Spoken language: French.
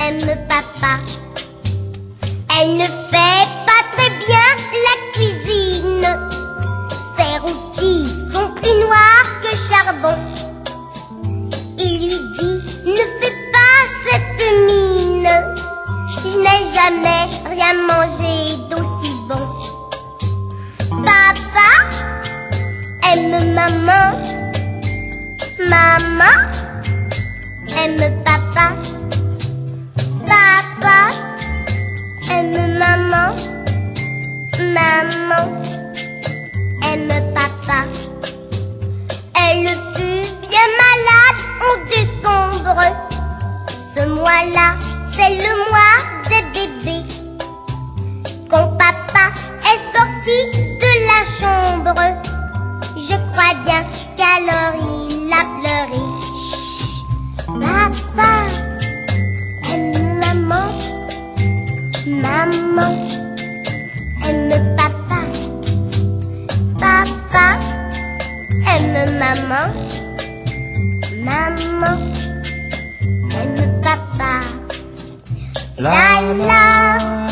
aime papa. Elle ne fait pas très bien la cuisine. Ses rôtis sont plus noirs que charbon. Il lui dit, ne fais pas cette mine. Je n'ai jamais rien mangé d'aussi bon. Papa aime maman. Maman aime Elle fut bien malade en décembre. Ce mois-là, c'est le mois des bébés. Quand papa est sorti de la chambre, je crois bien qu'alors il a pleuré. Papa aime maman, maman mamma e mio papà. La la.